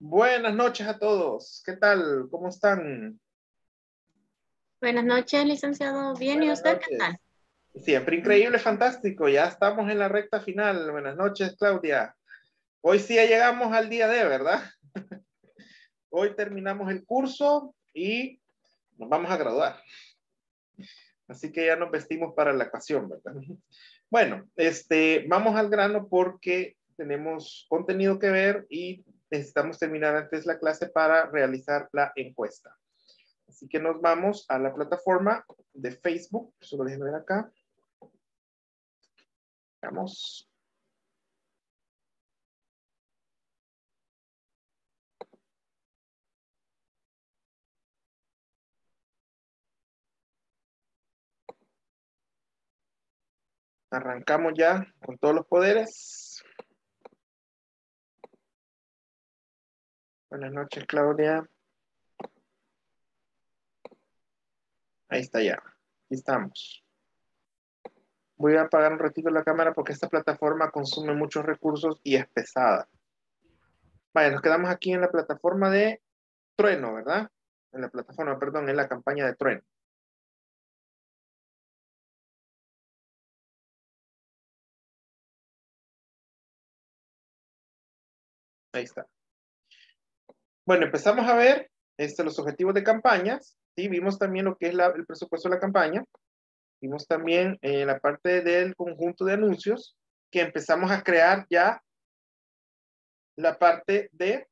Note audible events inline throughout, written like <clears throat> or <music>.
Buenas noches a todos. ¿Qué tal? ¿Cómo están? Buenas noches, licenciado. Bien, ¿y usted qué tal? Siempre increíble, fantástico. Ya estamos en la recta final. Buenas noches, Claudia. Hoy sí ya llegamos al día de, ¿verdad? <laughs> Hoy terminamos el curso y nos vamos a graduar. Así que ya nos vestimos para la ocasión, ¿verdad? Bueno, este, vamos al grano porque tenemos contenido que ver y necesitamos terminar antes la clase para realizar la encuesta. Así que nos vamos a la plataforma de Facebook. Solo déjenme ver acá. Vamos. Arrancamos ya con todos los poderes. Buenas noches, Claudia. Ahí está ya. Aquí estamos. Voy a apagar un ratito la cámara porque esta plataforma consume muchos recursos y es pesada. Vale, nos quedamos aquí en la plataforma de Trueno, ¿verdad? En la plataforma, perdón, en la campaña de Trueno. Ahí está. Bueno, empezamos a ver este, los objetivos de campañas. ¿sí? Vimos también lo que es el presupuesto de la campaña. Vimos también eh, la parte del conjunto de anuncios que empezamos a crear ya la parte de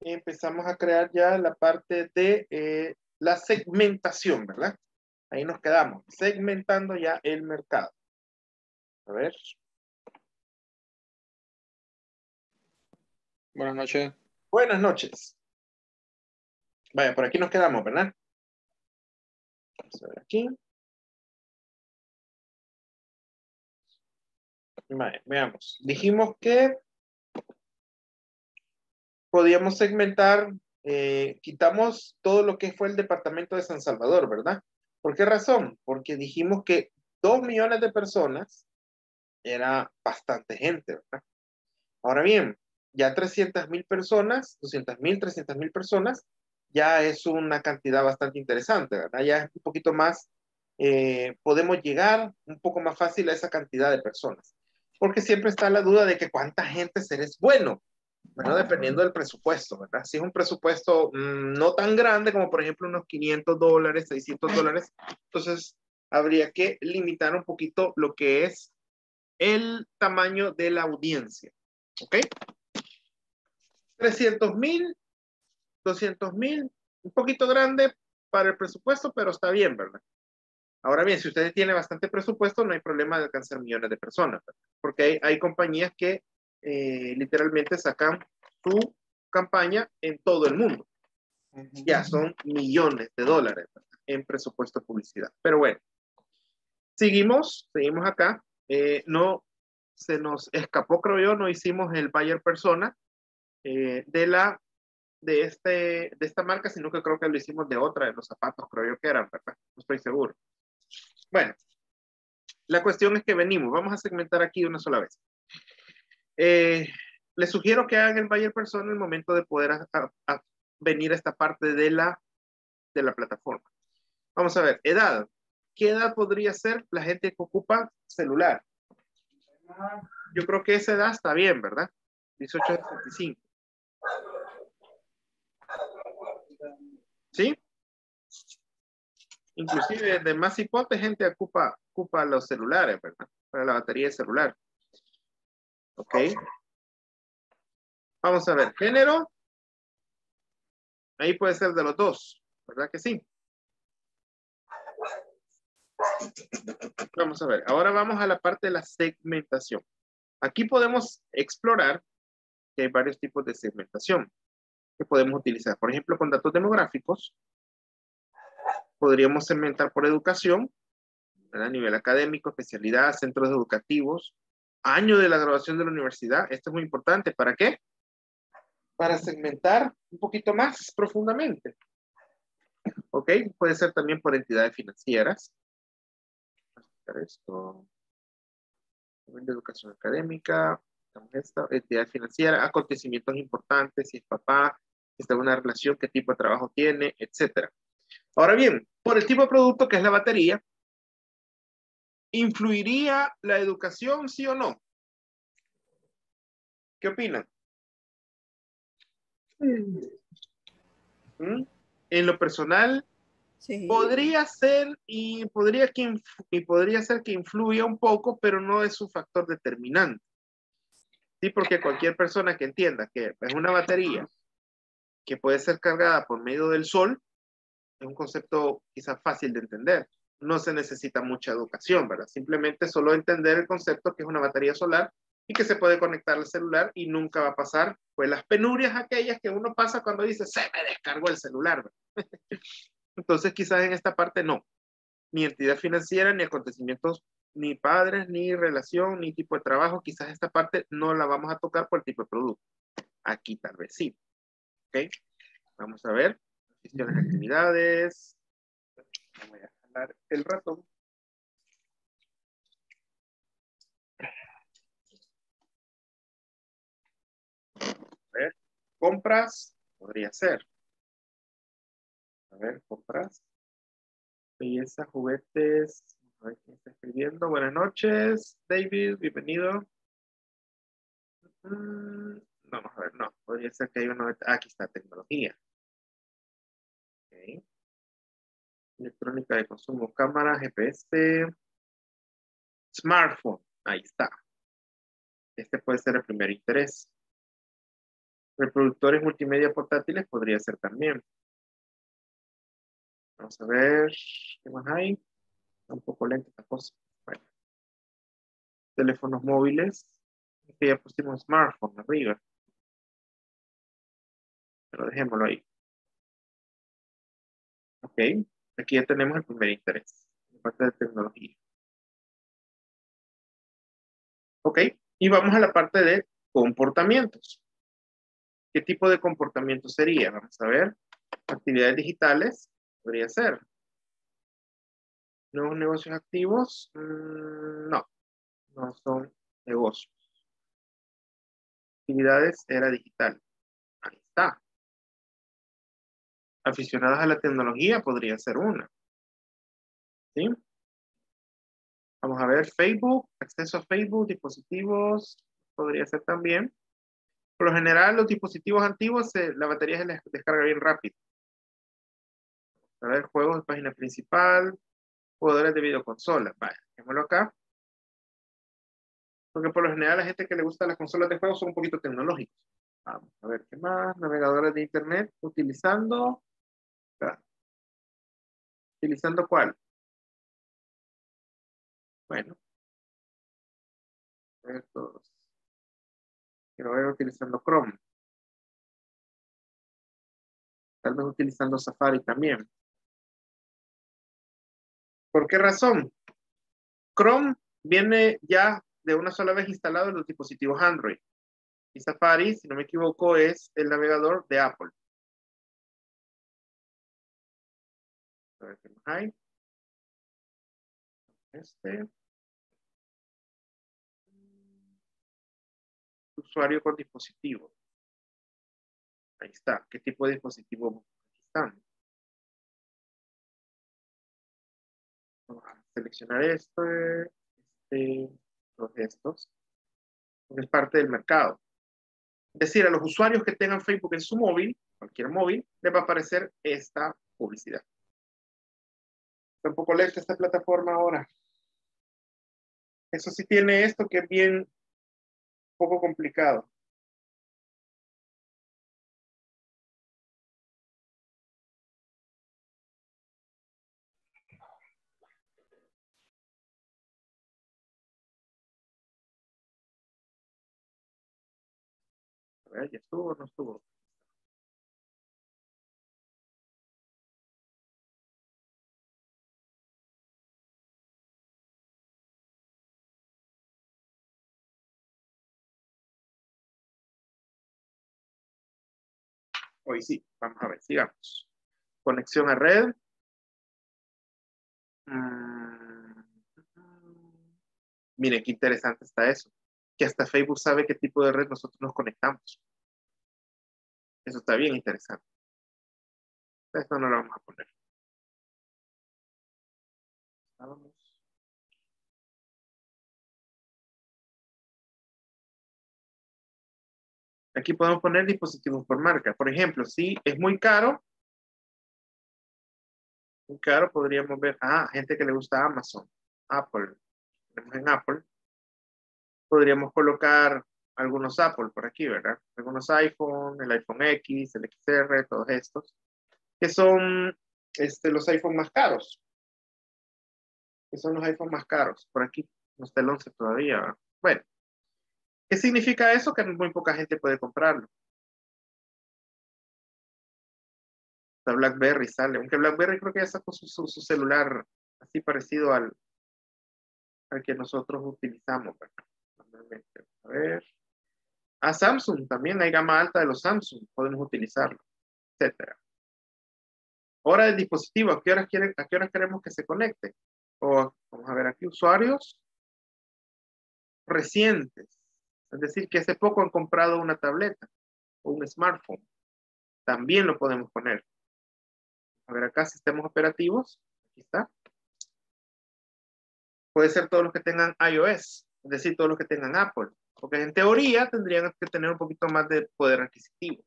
empezamos a crear ya la parte de eh, la segmentación, ¿verdad? Ahí nos quedamos, segmentando ya el mercado. A ver. Buenas noches. Buenas noches. Vaya, por aquí nos quedamos, ¿verdad? Vamos a ver aquí. Vale, veamos. Dijimos que podíamos segmentar, eh, quitamos todo lo que fue el departamento de San Salvador, ¿verdad? ¿Por qué razón? Porque dijimos que dos millones de personas era bastante gente, ¿verdad? Ahora bien, ya 300 mil personas, 200 mil, 300 mil personas, ya es una cantidad bastante interesante, ¿verdad? Ya es un poquito más, eh, podemos llegar un poco más fácil a esa cantidad de personas. Porque siempre está la duda de que cuánta gente será bueno, bueno, dependiendo del presupuesto, ¿verdad? Si es un presupuesto mmm, no tan grande como por ejemplo unos 500 dólares, 600 dólares, entonces habría que limitar un poquito lo que es el tamaño de la audiencia, ¿ok? 300 mil, 200 mil, un poquito grande para el presupuesto, pero está bien, ¿verdad? Ahora bien, si usted tiene bastante presupuesto, no hay problema de alcanzar millones de personas, ¿verdad? porque hay, hay, compañías que eh, literalmente sacan su campaña en todo el mundo. Ya son millones de dólares ¿verdad? en presupuesto de publicidad. Pero bueno, seguimos, seguimos acá. Eh, no se nos escapó, creo yo, no hicimos el buyer persona, eh, de la de este de esta marca, sino que creo que lo hicimos de otra de los zapatos, creo yo que eran, ¿verdad? No estoy seguro. Bueno, la cuestión es que venimos, vamos a segmentar aquí una sola vez. Eh, les sugiero que hagan el buyer persona el momento de poder venir a esta parte de la, de la plataforma. Vamos a ver, edad. ¿Qué edad podría ser la gente que ocupa celular? Yo creo que esa edad está bien, ¿verdad? 18 a 65. ¿Sí? Inclusive de más hipote gente ocupa, ocupa los celulares, ¿verdad? Para la batería de celular. Ok. Vamos a ver, género. Ahí puede ser de los dos, ¿verdad que sí? Vamos a ver, ahora vamos a la parte de la segmentación. Aquí podemos explorar que hay varios tipos de segmentación que podemos utilizar. Por ejemplo, con datos demográficos, podríamos segmentar por educación, a nivel académico, especialidad, centros educativos, año de la graduación de la universidad. Esto es muy importante. ¿Para qué? Para segmentar un poquito más profundamente. ¿Ok? Puede ser también por entidades financieras. Esto. De educación académica, esta entidad financiera, acontecimientos importantes, si es papá, en una relación, qué tipo de trabajo tiene, etcétera. Ahora bien, por el tipo de producto que es la batería, ¿influiría la educación, sí o no? ¿Qué opinan? ¿Mm? En lo personal, podría ser y podría, que y podría ser que influya un poco, pero no es un factor determinante. Sí, porque cualquier persona que entienda que es una batería que puede ser cargada por medio del sol, es un concepto quizás fácil de entender. No se necesita mucha educación, ¿verdad? Simplemente solo entender el concepto que es una batería solar y que se puede conectar al celular y nunca va a pasar, pues las penurias aquellas que uno pasa cuando dice, se me descargó el celular. <laughs> Entonces quizás en esta parte no, ni entidad financiera, ni acontecimientos ni padres, ni relación, ni tipo de trabajo. Quizás esta parte no la vamos a tocar por el tipo de producto. Aquí tal vez sí. ¿Ok? Vamos a ver. de actividades. Voy a jalar el ratón. A ver. Compras. Podría ser. A ver, compras. Belleza, juguetes, a ver quién está escribiendo. Buenas noches, David, bienvenido. Mm, vamos a ver, no, podría ser que hay uno. Ah, aquí está, tecnología. Electrónica de consumo, cámara, GPS, smartphone, ahí está. Este puede ser el primer interés. Reproductores multimedia portátiles podría ser también. Vamos a ver, ¿qué más hay? un poco lenta esta cosa. Bueno. Teléfonos móviles. Aquí ya pusimos smartphone arriba. Pero dejémoslo ahí. Ok. Aquí ya tenemos el primer interés. En parte de tecnología. Ok. Y vamos a la parte de comportamientos. ¿Qué tipo de comportamiento sería? Vamos a ver. Actividades digitales. Podría ser. ¿Nuevos negocios activos? Mm, no, no son negocios. Actividades era digital. Ahí está. Aficionados a la tecnología podría ser una. ¿Sí? Vamos a ver Facebook, acceso a Facebook, dispositivos, podría ser también. Por lo general, los dispositivos antiguos, la batería se les descarga bien rápido. A ver, juegos de página principal, jugadores de videoconsolas. Vaya, dejémoslo acá. Porque por lo general la gente que le gusta las consolas de juego son un poquito tecnológicos. Vamos a ver qué más. Navegadores de internet utilizando. ¿Utilizando cuál? Bueno. Todos. Quiero ver utilizando Chrome. Tal vez utilizando Safari también. ¿Por qué razón? Chrome viene ya de una sola vez instalado en los dispositivos Android. Y Safari, si no me equivoco, es el navegador de Apple. A ver qué más hay. Este. Usuario con dispositivo. Ahí está. ¿Qué tipo de dispositivo están? seleccionar esto, este, todos estos. Es parte del mercado. Es decir, a los usuarios que tengan Facebook en su móvil, cualquier móvil, les va a aparecer esta publicidad. Está un poco esta plataforma ahora. Eso sí tiene esto que es bien poco complicado. A ver, ¿ya estuvo no estuvo? Hoy sí, vamos a ver, sigamos. Conexión a red. Mm. Miren qué interesante está eso. que hasta Facebook sabe qué tipo de red nosotros nos conectamos. Eso está bien interesante. Esto no lo vamos a poner. Aquí podemos poner dispositivos por marca. Por ejemplo, si es muy caro, muy caro, podríamos ver, ah, gente que le gusta Amazon, Apple. En Apple. Podríamos colocar algunos Apple por aquí, ¿verdad? Algunos iPhone, el iPhone X, el XR, todos estos, que son este, los iPhone más caros. Que son los iPhone más caros. Por aquí no está el 11 todavía. Bueno, ¿qué significa eso? Que muy poca gente puede comprarlo. Hasta BlackBerry sale, aunque BlackBerry creo que ya sacó su, celular así parecido al, al que nosotros utilizamos. ¿verdad? A ver. A Samsung también hay gama alta de los Samsung, podemos utilizarlo, etcétera. Hora del dispositivo, ¿a qué horas quieren, a qué horas queremos que se conecte? Vamos a ver aquí usuarios recientes, es decir, que hace poco han comprado una tableta o un smartphone. También lo podemos poner. A ver acá, sistemas operativos. Aquí está. Puede ser todos los que tengan iOS, es decir, todos los que tengan Apple. Porque en teoría tendrían que tener un poquito más de poder adquisitivo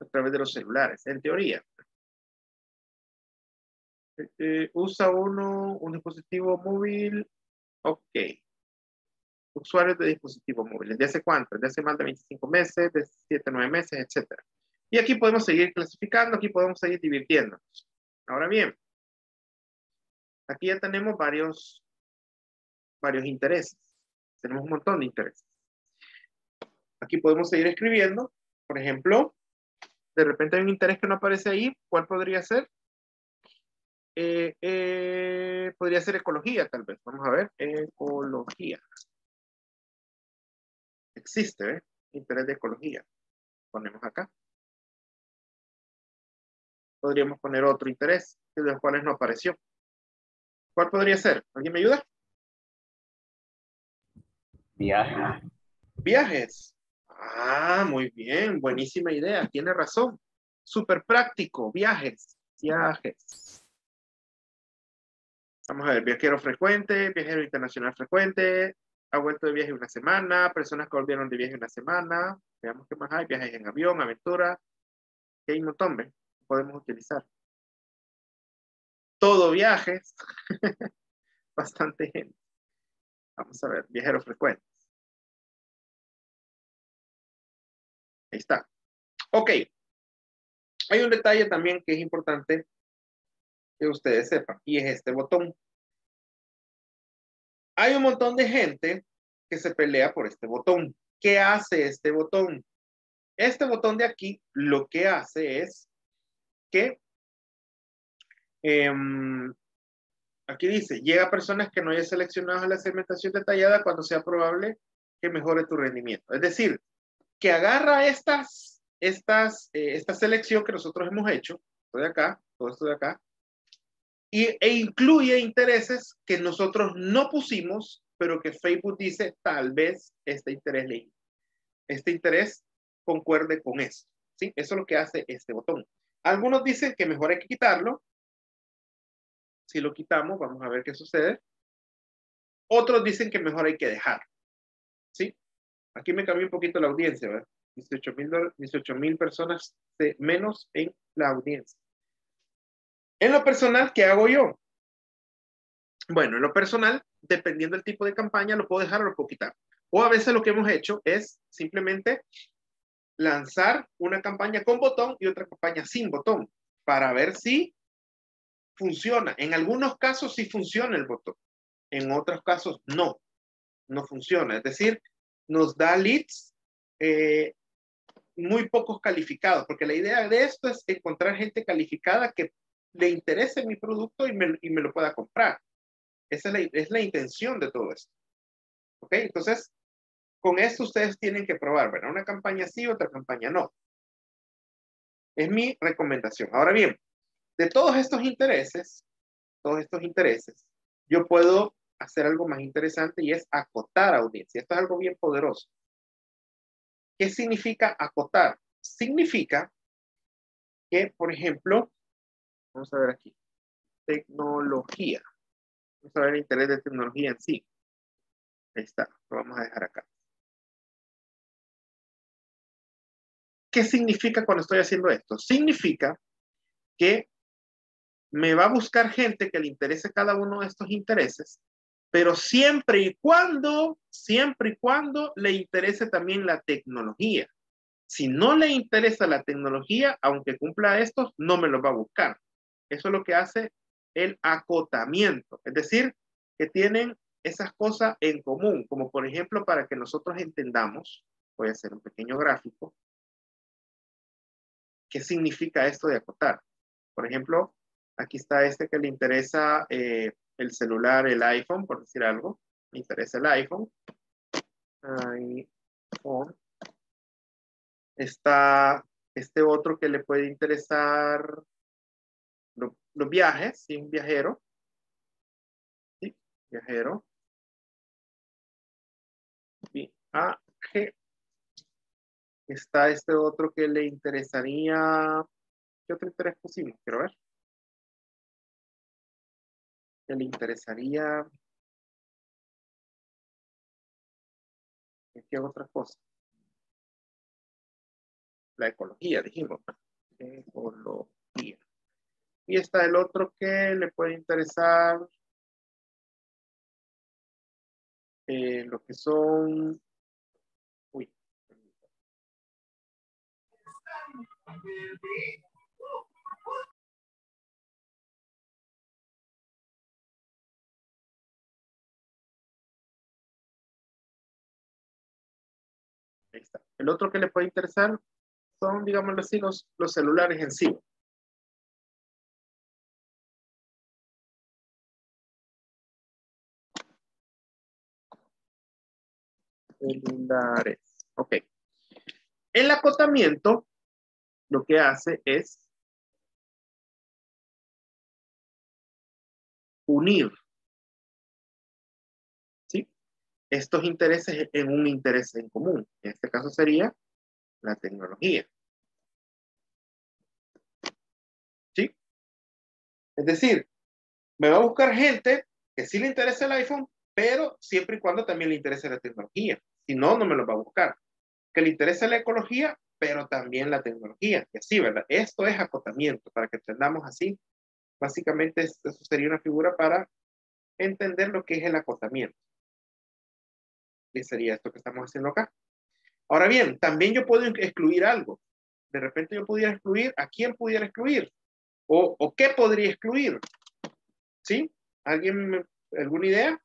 a través de los celulares, en teoría. Eh, eh, usa uno un dispositivo móvil, ok. Usuarios de dispositivo móvil, ¿de hace cuánto? ¿De hace más de 25 meses, de 7, 9 meses, etcétera? Y aquí podemos seguir clasificando, aquí podemos seguir divirtiéndonos. Ahora bien, aquí ya tenemos varios, varios intereses. Tenemos un montón de intereses. Aquí podemos seguir escribiendo. Por ejemplo, de repente hay un interés que no aparece ahí. ¿Cuál podría ser? Eh, eh, podría ser ecología, tal vez. Vamos a ver. Ecología. Existe. Interés de ecología. Ponemos acá. Podríamos poner otro interés, de los cuales no apareció. ¿Cuál podría ser? ¿Alguien me ayuda? Viajes. Viajes. Ah, muy bien, buenísima idea, tiene razón. Súper práctico, viajes, viajes. Vamos a ver, viajero frecuente, viajero internacional frecuente, ha vuelto de viaje una semana, personas que volvieron de viaje una semana, veamos qué más hay, viajes en avión, aventura, que hay un montón. Podemos utilizar. Todo viajes, <laughs> bastante gente. Vamos a ver, viajero frecuente. Ahí está. Ok. Hay un detalle también que es importante que ustedes sepan, y es este botón. Hay un montón de gente que se pelea por este botón. ¿Qué hace este botón? Este botón de aquí lo que hace es que em, aquí dice, llega a personas que no hayan seleccionado la segmentación detallada cuando sea probable que mejore tu rendimiento. Es decir, que agarra estas, estas, eh, esta selección que nosotros hemos hecho, esto de acá, todo esto de acá, y, e incluye intereses que nosotros no pusimos, pero que Facebook dice tal vez este interés leí. Este interés concuerde con esto. ¿sí? Eso es lo que hace este botón. Algunos dicen que mejor hay que quitarlo. Si lo quitamos, vamos a ver qué sucede. Otros dicen que mejor hay que dejar. ¿sí? Aquí me cambió un poquito la audiencia, ¿verdad? 18 mil personas menos en la audiencia. En lo personal, ¿qué hago yo? Bueno, en lo personal, dependiendo del tipo de campaña, lo puedo dejar o lo puedo quitar. O a veces lo que hemos hecho es simplemente lanzar una campaña con botón y otra campaña sin botón para ver si funciona. En algunos casos sí funciona el botón, en otros casos no, no funciona. Es decir, nos da leads eh, muy pocos calificados, porque la idea de esto es encontrar gente calificada que le interese mi producto y me, y me lo pueda comprar. Esa es la, es la, intención de todo esto. ¿Ok? Entonces, con esto ustedes tienen que probar, ¿verdad? Una campaña sí, otra campaña no. Es mi recomendación. Ahora bien, de todos estos intereses, todos estos intereses, yo puedo hacer algo más interesante y es acotar audiencia. Esto es algo bien poderoso. ¿Qué significa acotar? Significa que, por ejemplo, vamos a ver aquí, tecnología. Vamos a ver el interés de tecnología en sí. Ahí está, lo vamos a dejar acá. ¿Qué significa cuando estoy haciendo esto? Significa que me va a buscar gente que le interese cada uno de estos intereses, pero siempre y cuando, siempre y cuando le interese también la tecnología. Si no le interesa la tecnología, aunque cumpla estos, no me lo va a buscar. Eso es lo que hace el acotamiento, es decir, que tienen esas cosas en común, como por ejemplo para que nosotros entendamos, voy a hacer un pequeño gráfico, ¿qué significa esto de acotar? Por ejemplo, aquí está este que le interesa eh, el celular, el iPhone, por decir algo, me interesa el iPhone. iPhone. Está este otro que le puede interesar los viajes, sí, un viajero. Sí, viajero. Viaje. Está este otro que le interesaría. ¿Qué otro interés pusimos? Quiero ver. ¿Qué le interesaría? ¿Qué otra cosa? La ecología, dijimos. Ecología. Y está el otro que le puede interesar eh, lo que son... Uy. Está. El otro que le puede interesar son, digamos así, los, los celulares en sí. Celulares. El acotamiento lo que hace es unir ¿sí? estos intereses en un interés en común. En este caso sería la tecnología. ¿Sí? Es decir, me va a buscar gente que sí le interesa el iPhone, pero siempre y cuando también le interese la tecnología. Si no, no me lo va a buscar. Que le interese la ecología, pero también la tecnología. Y así, ¿verdad? Esto es acotamiento, para que entendamos así. Básicamente, eso sería una figura para entender lo que es el acotamiento. Y sería esto que estamos haciendo acá. Ahora bien, también yo puedo excluir algo. De repente yo pudiera excluir, ¿a quién pudiera excluir? ¿O, o qué podría excluir? ¿Sí? ¿Alguien, alguna idea?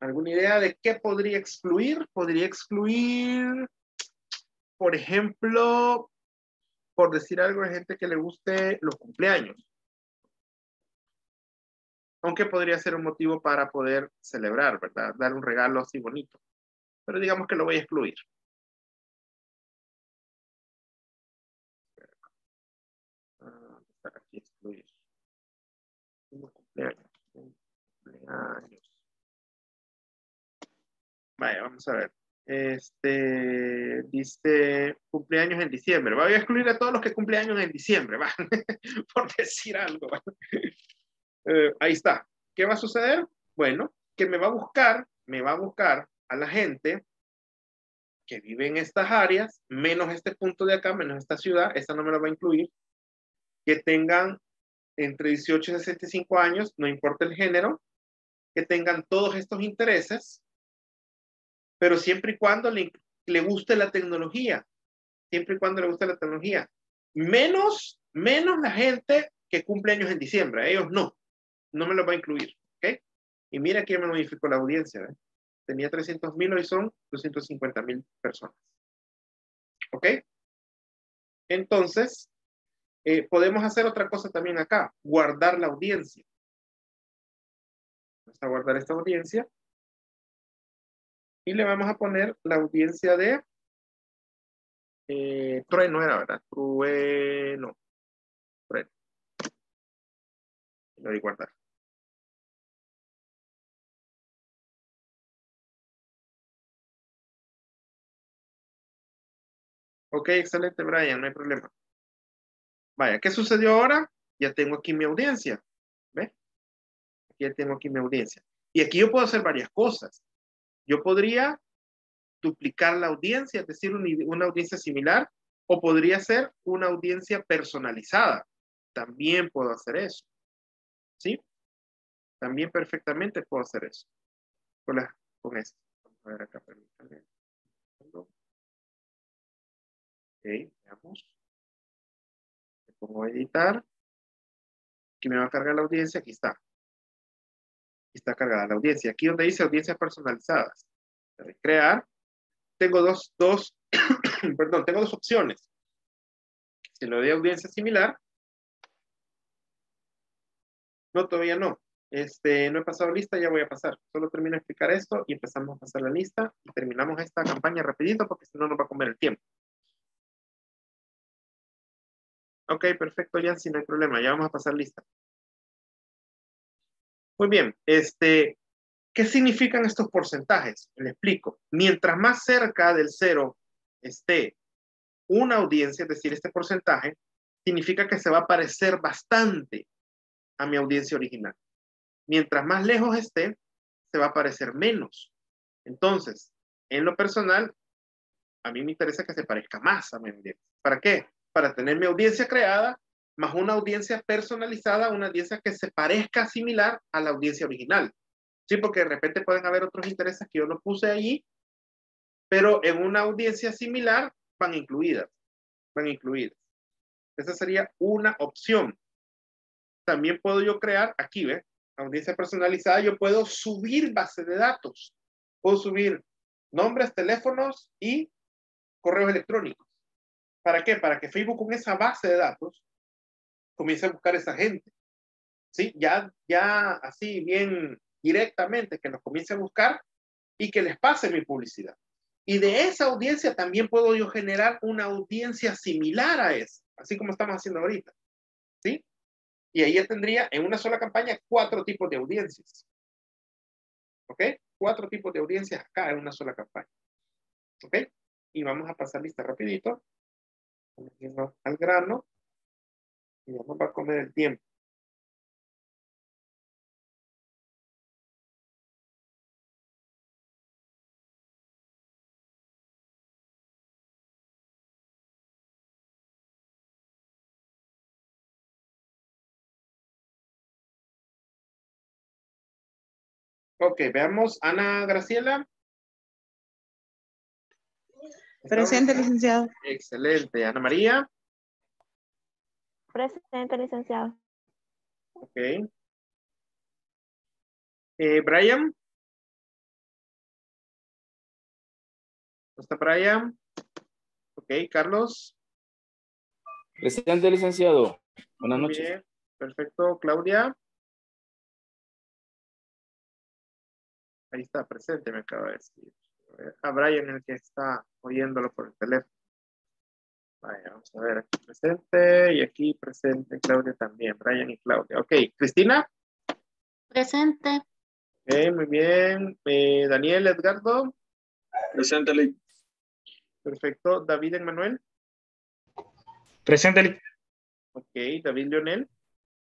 ¿Alguna idea de qué podría excluir? Podría excluir, por ejemplo, por decir algo, a gente que le guste los cumpleaños. Aunque podría ser un motivo para poder celebrar, ¿verdad? Dar un regalo así bonito. Pero digamos que lo voy a excluir. Ah, aquí excluir. Cumpleaños. Cumpleaños. Vaya, vamos a ver. Este dice cumpleaños en diciembre. Voy a excluir a todos los que cumpleaños en diciembre, va. <laughs> Por decir algo. Eh, ahí está. ¿Qué va a suceder? Bueno, que me va a buscar, me va a buscar a la gente que vive en estas áreas, menos este punto de acá, menos esta ciudad, esta no me la va a incluir, que tengan entre 18 y 65 años, no importa el género, que tengan todos estos intereses, pero siempre y cuando le, le guste la tecnología, siempre y cuando le guste la tecnología. Menos, menos la gente que cumple años en diciembre, ellos no, no me lo va a incluir, ¿ok? Y mira que me modificó la audiencia, ¿eh? Tenía 300 mil, hoy son 250 mil personas. ¿Ok? Entonces, eh, podemos hacer otra cosa también acá, guardar la audiencia. Vamos a guardar esta audiencia y le vamos a poner la audiencia de eh, trueno, era verdad, trueno, trueno. Le doy guardar. Ok, excelente, Brian, no hay problema. Vaya, ¿qué sucedió ahora? Ya tengo aquí mi audiencia. ¿Ve? Ya tengo aquí mi audiencia. Y aquí yo puedo hacer varias cosas. Yo podría duplicar la audiencia, es decir, una audiencia similar, o podría ser una audiencia personalizada. También puedo hacer eso. ¿Sí? También perfectamente puedo hacer eso. Con, la, con esto. Vamos a ver acá, permítanme. Ok, veamos. Le pongo a editar. Aquí me va a cargar la audiencia. Aquí está. Está cargada la audiencia. Aquí donde dice audiencias personalizadas. Crear. Tengo dos, dos, <clears throat> perdón, tengo dos opciones. Si lo doy audiencia similar. No, todavía no. Este, no he pasado lista, ya voy a pasar. Solo termino de explicar esto y empezamos a pasar la lista y terminamos esta campaña rapidito porque si no nos va a comer el tiempo. Ok, perfecto, si no hay problema. Ya vamos a pasar lista. Muy bien, este, ¿qué significan estos porcentajes? Le explico. Mientras más cerca del cero esté una audiencia, es decir, este porcentaje, significa que se va a parecer bastante a mi audiencia original. Mientras más lejos esté, se va a parecer menos. Entonces, en lo personal, a mí me interesa que se parezca más a mi audiencia. ¿Para qué? para tener mi audiencia creada, más una audiencia personalizada, una audiencia que se parezca similar a la audiencia original. Sí, porque de repente pueden haber otros intereses que yo no puse allí, pero en una audiencia similar van incluidas, van incluidas. Esa sería una opción. También puedo yo crear, aquí ve, audiencia personalizada, yo puedo subir base de datos. Puedo subir nombres, teléfonos y correos electrónicos. ¿Para qué? Para que Facebook con esa base de datos comience a buscar esa gente. ¿Sí? Ya, ya así bien directamente, que nos comience a buscar y que les pase mi publicidad. Y de esa audiencia también puedo yo generar una audiencia similar a esa, así como estamos haciendo ahorita. ¿Sí? Y ahí ya tendría en una sola campaña cuatro tipos de audiencias. ¿Ok? Cuatro tipos de audiencias acá en una sola campaña. ¿Ok? Y vamos a pasar lista rapidito al grano y vamos a comer el tiempo. Ok, veamos. Ana Graciela. Presente, licenciado. Excelente. Ana María. Presente, licenciado. Ok. Eh, Brian. ¿Está Brian? Ok, Carlos. Presente, licenciado. Buenas noches. Perfecto. Claudia. Ahí está, presente, me acaba de decir a Brian el que está oyéndolo por el teléfono. Vaya, vamos a ver aquí presente y aquí presente Claudia también, Brian y Claudia. Ok, Cristina. Presente. Ok, muy bien. Eh, Daniel Edgardo. Presente, Lee. Perfecto. David Emanuel. Presente, Lee. Ok, David Leonel.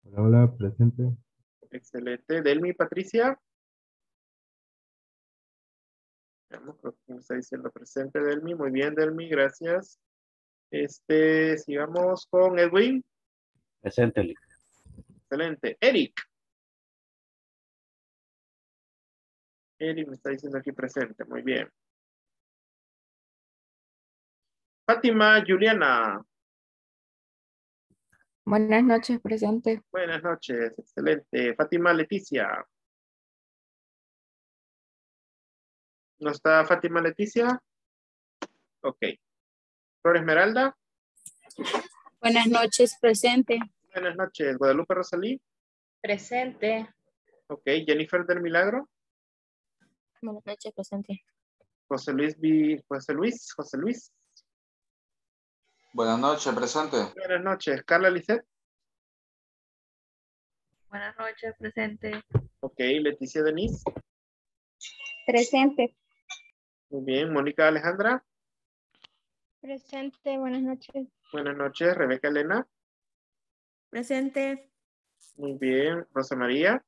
Hola, hola, presente. Excelente. Delmi Patricia. creo que me está diciendo presente Delmi. Muy bien, Delmi, gracias. Este, sigamos con Edwin. Presente, Excelente. Eric. Eric me está diciendo aquí presente. Muy bien. Fátima Juliana. Buenas noches, presente. Buenas noches, excelente. Fátima Leticia. ¿No está Fátima Leticia? Ok. Flor Esmeralda. Buenas noches, presente. Buenas noches. Guadalupe Rosalí. Presente. Ok. Jennifer del Milagro. Buenas noches, presente. José Luis, José Luis, José Luis. Buenas noches, presente. Buenas noches. Carla Lisset. Buenas noches, presente. Ok, Leticia Denise. Presente. Muy bien, Mónica Alejandra. Presente, buenas noches. Buenas noches, Rebeca Elena. Presente. Muy bien, Rosa María.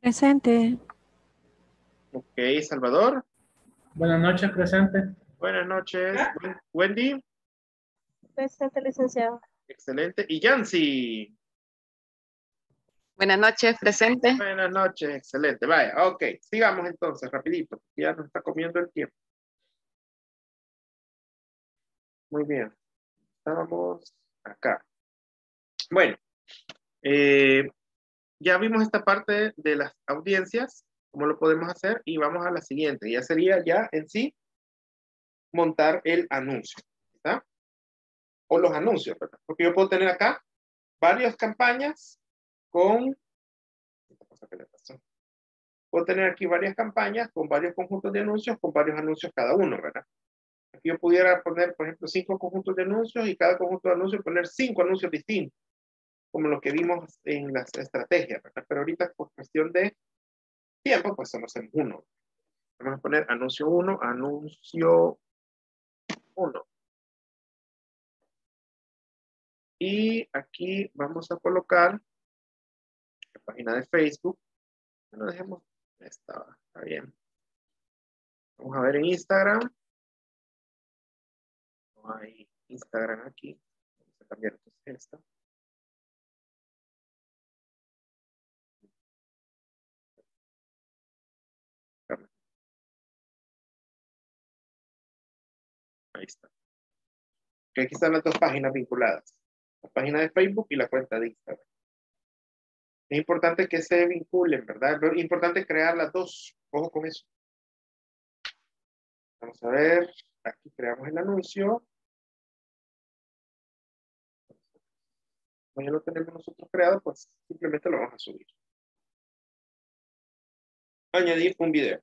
Presente. Ok, Salvador. Buenas noches, presente. Buenas noches, Wendy. Presente, licenciado. Excelente. Y Yancy. Buenas noches, presente. Buenas noches, excelente. Vaya, ok. Sigamos entonces, rapidito. Ya nos está comiendo el tiempo. Muy bien. Estábamos acá. Bueno, eh, ya vimos esta parte de las audiencias, cómo lo podemos hacer, y vamos a la siguiente. Ya sería ya en sí montar el anuncio. ¿verdad? O los anuncios, ¿verdad? Porque yo puedo tener acá varias campañas con... Puedo tener aquí varias campañas con varios conjuntos de anuncios, con varios anuncios cada uno, ¿verdad? Yo pudiera poner, por ejemplo, cinco conjuntos de anuncios y cada conjunto de anuncios poner cinco anuncios distintos, como lo que vimos en las estrategias, ¿verdad? Pero ahorita por cuestión de tiempo, pues solo hacemos uno. Vamos a poner anuncio 1, anuncio 1. Y aquí vamos a colocar la página de Facebook. No dejemos esta, está bien. Vamos a ver en Instagram. No hay Instagram aquí. Vamos a cambiar entonces esta. Ahí está. Que aquí están las dos páginas vinculadas. La página de Facebook y la cuenta de Instagram. Es importante que se vinculen, ¿verdad? Es importante crear las dos. Ojo con eso. Vamos a ver. Aquí creamos el anuncio. Como ya lo tenemos nosotros creado, pues simplemente lo vamos a subir. Añadir un video.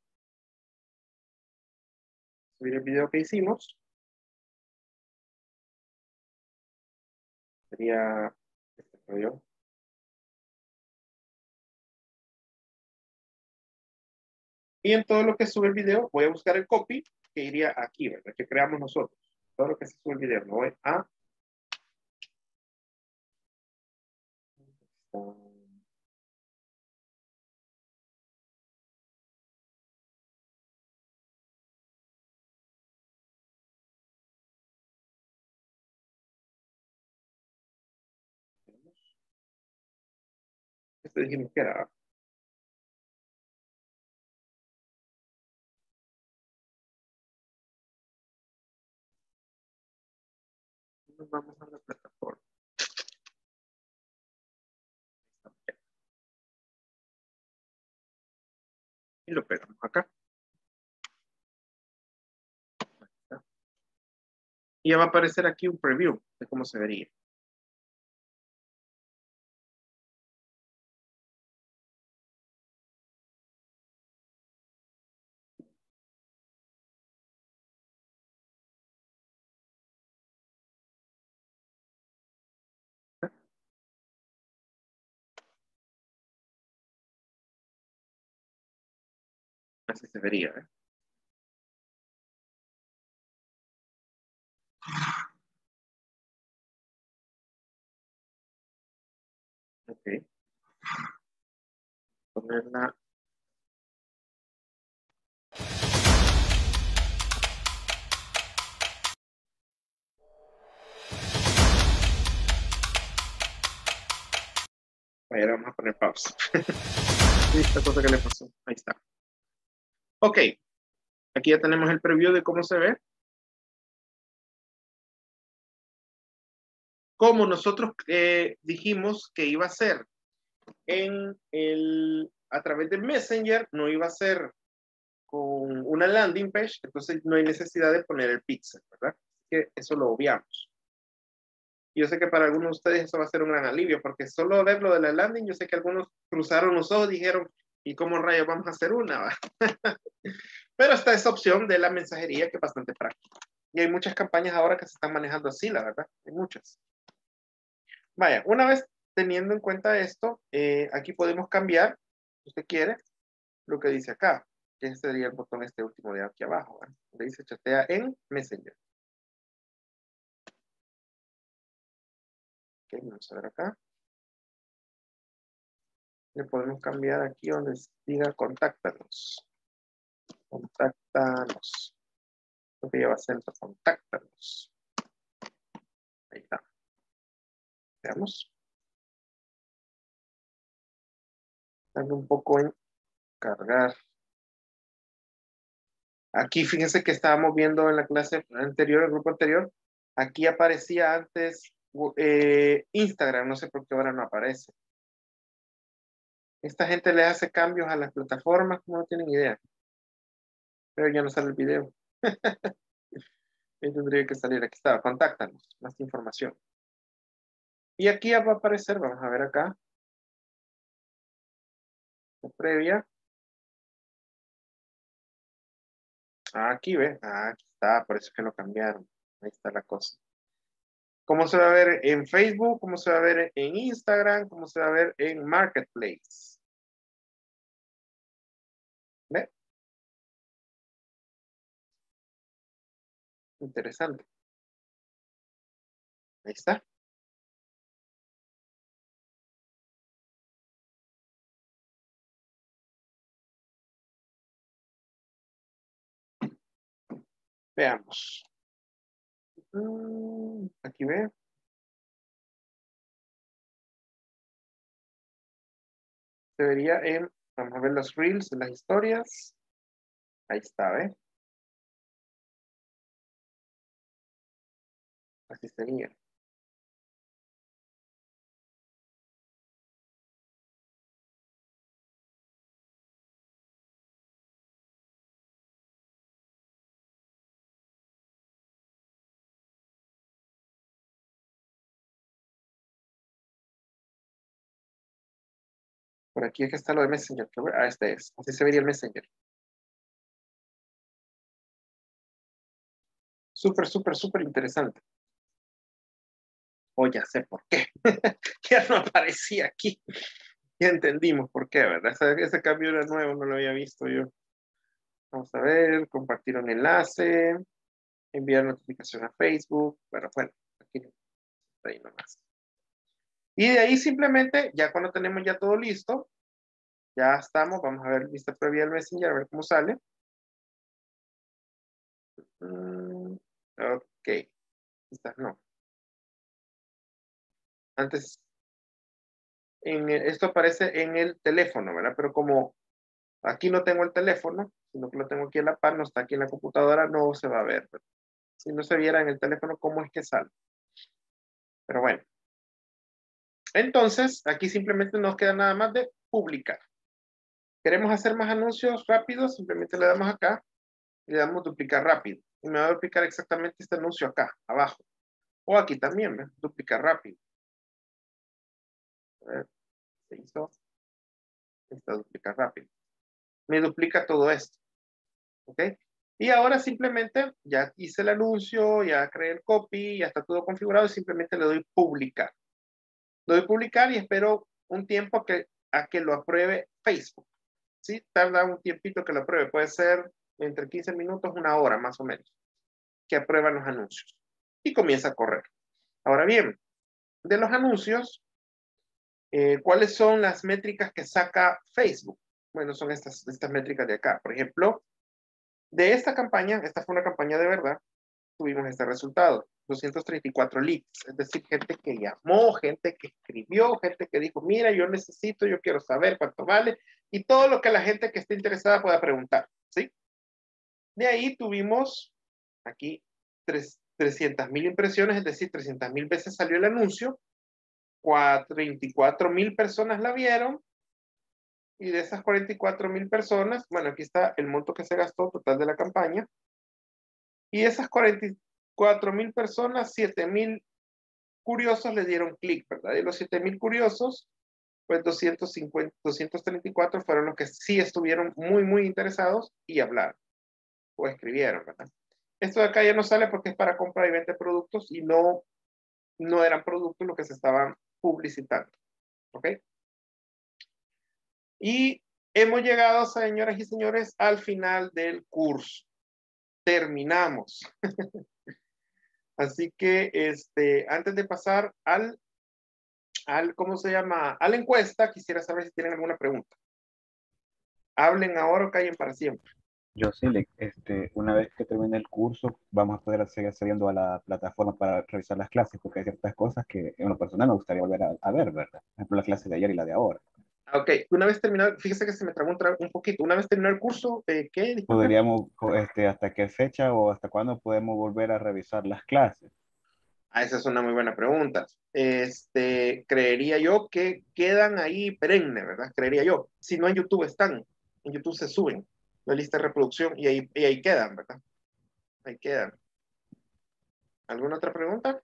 Subir el video que hicimos. Sería este rollo. Y en todo lo que sube el video, voy a buscar el copy que iría aquí, ¿verdad? Que creamos nosotros. Todo lo que se sube el video, me voy a... Este dijimos que era vamos a. Y lo pegamos acá. Y ya va a aparecer aquí un preview de cómo se vería. Así se vería. ¿eh? Ok. Ponerla. Ahora vamos a poner pausa. <laughs> Esta cosa que le pasó. Ahí está. Ok, aquí ya tenemos el preview de cómo se ve. Como nosotros eh, dijimos que iba a ser en el, a través del Messenger, no iba a ser con una landing page, entonces no hay necesidad de poner el pixel, ¿verdad? Que eso lo obviamos. Yo sé que para algunos de ustedes eso va a ser un gran alivio, porque solo ver lo de la landing, yo sé que algunos cruzaron los ojos y dijeron, ¿Y cómo rayos vamos a hacer una? <laughs> Pero está esa opción de la mensajería que es bastante práctica. Y hay muchas campañas ahora que se están manejando así, la verdad. Hay muchas. Vaya, una vez teniendo en cuenta esto, eh, aquí podemos cambiar, si usted quiere, lo que dice acá, que sería el botón este último de aquí abajo, ¿verdad? donde dice chatea en Messenger. Ok, vamos a ver acá. Le podemos cambiar aquí donde diga contáctanos. Contáctanos. Lo que lleva acento, contáctanos. Ahí está. Veamos. Tarda un poco en cargar. Aquí fíjense que estábamos viendo en la clase anterior, el grupo anterior, aquí aparecía antes eh, Instagram, no sé por qué ahora no aparece. Esta gente le hace cambios a las plataformas, como no tienen idea. Pero ya no sale el video. <laughs> Ahí tendría que salir, aquí estaba, contáctanos, más información. Y aquí va a aparecer, vamos a ver acá. La previa. Ah, aquí ve, ah, aquí está, por eso es que lo cambiaron. Ahí está la cosa. ¿Cómo se va a ver en Facebook? ¿Cómo se va a ver en Instagram? ¿Cómo se va a ver en Marketplace? ¿Ve? Interesante. Ahí está. Veamos. Mm, aquí ve. Se vería en, vamos a ver los reels, las historias. Ahí está, ¿ve? Así sería. Por aquí es que está lo de Messenger. Ah, este es. Así se vería el Messenger. Súper, súper, súper interesante. O ya sé por qué. <laughs> ya no aparecía aquí. Ya entendimos por qué, ¿verdad? Ese, cambio era nuevo, no lo había visto yo. Vamos a ver, compartir un enlace, enviar notificación a Facebook. Bueno, bueno, aquí ahí nomás. Y de ahí simplemente, ya cuando tenemos ya todo listo, ya estamos, vamos a ver vista previa del Messenger, a ver cómo sale. Mm, ok. no. Antes, en esto aparece en el teléfono, ¿verdad? Pero como aquí no tengo el teléfono, sino que lo tengo aquí en la par, no está aquí en la computadora, no se va a ver. Si no se viera en el teléfono, ¿cómo es que sale? Pero bueno. Entonces, aquí simplemente nos queda nada más de publicar. Queremos hacer más anuncios rápidos, simplemente le damos acá y le damos duplicar rápido. Y me va a duplicar exactamente este anuncio acá, abajo. O aquí también, ¿ves? duplicar rápido. A ver, se hizo. Está duplicar rápido. Me duplica todo esto. ¿Ok? Y ahora simplemente ya hice el anuncio, ya creé el copy, ya está todo configurado y simplemente le doy publicar. Doy publicar y espero un tiempo que, a que lo apruebe Facebook. ¿Sí? Tarda un tiempito que lo apruebe. Puede ser entre 15 minutos, una hora más o menos, que aprueban los anuncios. Y comienza a correr. Ahora bien, de los anuncios, eh, ¿cuáles son las métricas que saca Facebook? Bueno, son estas, estas métricas de acá. Por ejemplo, de esta campaña, esta fue una campaña de verdad, tuvimos este resultado. 234 leads, es decir, gente que llamó, gente que escribió, gente que dijo, mira, yo necesito, yo quiero saber cuánto vale, y todo lo que la gente que esté interesada pueda preguntar, ¿sí? De ahí tuvimos aquí 300 mil impresiones, es decir, 300 mil veces salió el anuncio, 44 mil personas la vieron, y de esas 44 mil personas, bueno, aquí está el monto que se gastó total de la campaña, y esas 44 mil personas, 7 mil curiosos le dieron clic, ¿verdad? Y los 7 mil curiosos, pues 250, 234 fueron los que sí estuvieron muy, muy interesados y hablaron o escribieron, ¿verdad? Esto de acá ya no sale porque es para compra y venta de productos y no, no eran productos los que se estaban publicitando. ¿Ok? Y hemos llegado, señoras y señores, al final del curso. Terminamos. <laughs> Así que, este, antes de pasar al, al, ¿cómo se llama? A la encuesta, quisiera saber si tienen alguna pregunta. Hablen ahora o callen para siempre. Yo sí, este, una vez que termine el curso, vamos a poder seguir accediendo a la plataforma para revisar las clases, porque hay ciertas cosas que en lo personal me gustaría volver a, ver, ¿verdad? Por ejemplo, la clase de ayer y la de ahora. Ah, ok, una vez terminado, fíjese que se me trabó un, poquito, una vez terminado el curso, eh, ¿qué? ¿Podríamos, este, hasta qué fecha o hasta cuándo podemos volver a revisar las clases? Ah, esa es una muy buena pregunta. Este, creería yo que quedan ahí perenne, ¿verdad? Creería yo. Si no en YouTube están, en YouTube se suben la lista de reproducción y ahí, y ahí quedan, ¿verdad? Ahí quedan. ¿Alguna otra pregunta?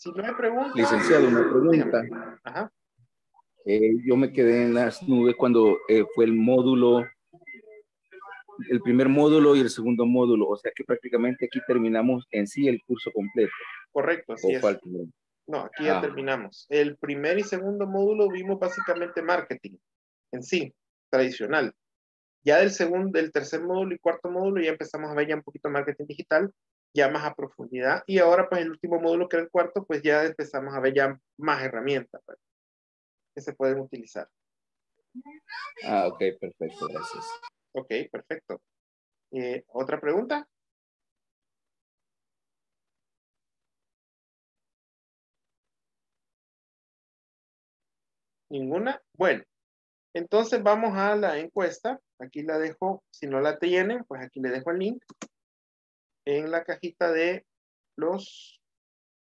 Si no hay preguntas. Licenciado, una pregunta. Ajá. Eh, yo me quedé en las nubes cuando eh, fue el módulo el primer módulo y el segundo módulo, o sea que prácticamente aquí terminamos en sí el curso completo. Correcto, así es. No, aquí ya ah. terminamos. El primer y segundo módulo vimos básicamente marketing en sí, tradicional. Ya del segundo, del tercer módulo y cuarto módulo ya empezamos a ver ya un poquito marketing digital, ya más a profundidad. Y ahora pues el último módulo que era el cuarto, pues ya empezamos a ver ya más herramientas pues, que se pueden utilizar. Ah, ok, perfecto, gracias. Ok, perfecto. Eh, ¿Otra pregunta? ¿Ninguna? Bueno, entonces vamos a la encuesta. Aquí la dejo, si no la tienen, pues aquí le dejo el link en la cajita de los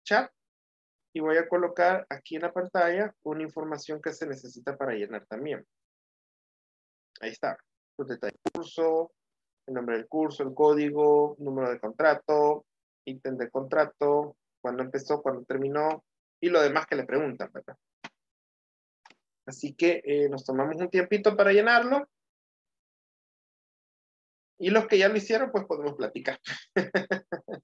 chat y voy a colocar aquí en la pantalla una información que se necesita para llenar también. Ahí está los detalles del curso, el nombre del curso, el código, número de contrato, ítem de contrato, cuándo empezó, cuándo terminó y lo demás que le preguntan, ¿verdad? Así que eh, nos tomamos un tiempito para llenarlo. Y los que ya lo hicieron, pues podemos platicar. <laughs>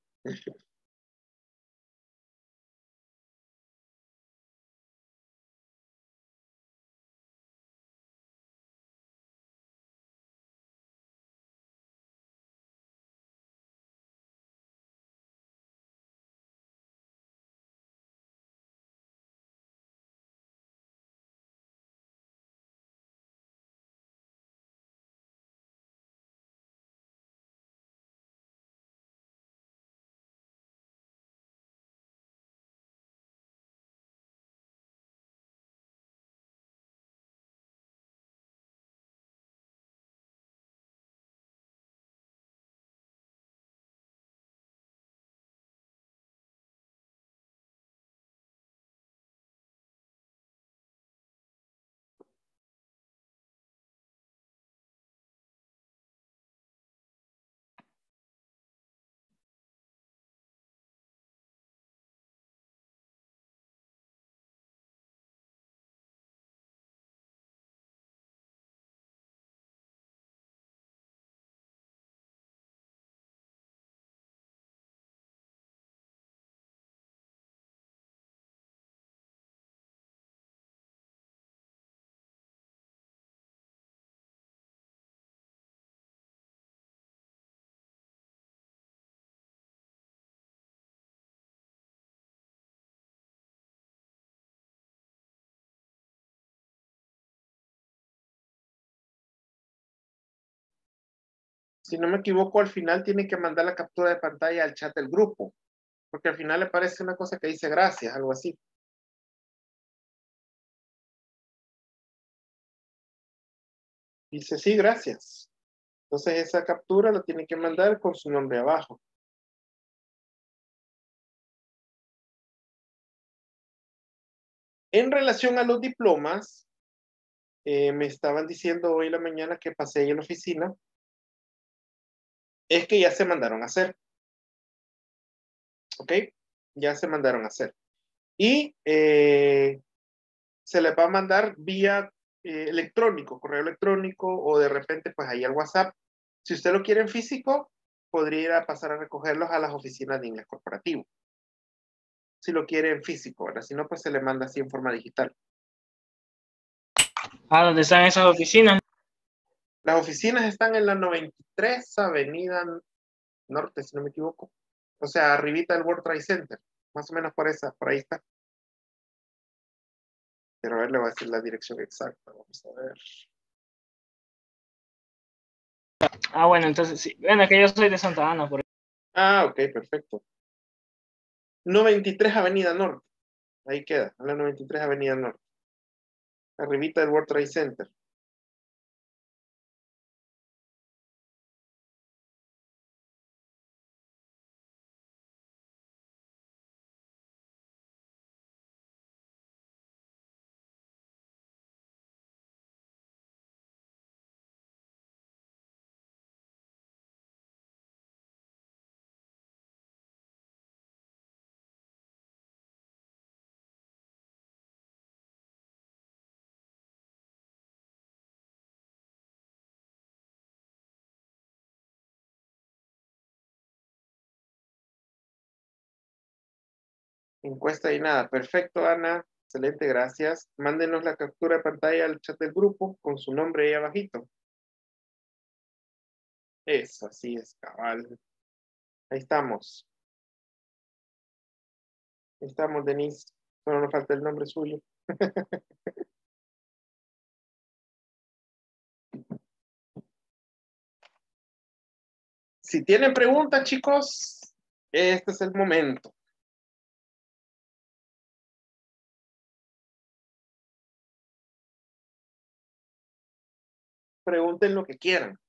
si no me equivoco, al final tiene que mandar la captura de pantalla al chat del grupo, porque al final le parece una cosa que dice gracias, algo así. Dice, sí, gracias. Entonces esa captura lo tiene que mandar con su nombre abajo. En relación a los diplomas, eh, me estaban diciendo hoy la mañana que pasé ahí en la oficina es que ya se mandaron a hacer. ¿Ok? Ya se mandaron a hacer. Y eh, se les va a mandar vía eh, electrónico, correo electrónico o de repente pues ahí al WhatsApp Si usted lo quiere en físico, podría ir a pasar a recogerlos a las oficinas de inglés corporativo. Si lo quiere en físico, ¿verdad? Si no, pues se le manda así en forma digital. ¿A dónde están esas oficinas? Las oficinas están en la 93 Avenida Norte, si no me equivoco. O sea, arribita del World Trade Center. Más o menos por esa, por ahí está. Pero a ver, le voy a decir la dirección exacta. Vamos a ver. Ah, bueno, entonces sí. Bueno, que yo soy de Santa Ana, por Ah, ok, perfecto. 93 Avenida Norte. Ahí queda, en la 93 Avenida Norte. Arribita del World Trade Center. Encuesta y nada. Perfecto, Ana. Excelente, gracias. Mándenos la captura de pantalla al chat del grupo con su nombre ahí abajito. Eso, así es, cabal. Ahí estamos. Ahí estamos, Denise. Solo nos falta el nombre suyo. <laughs> si tienen preguntas, chicos, este es el momento. Pregunten lo que quieran.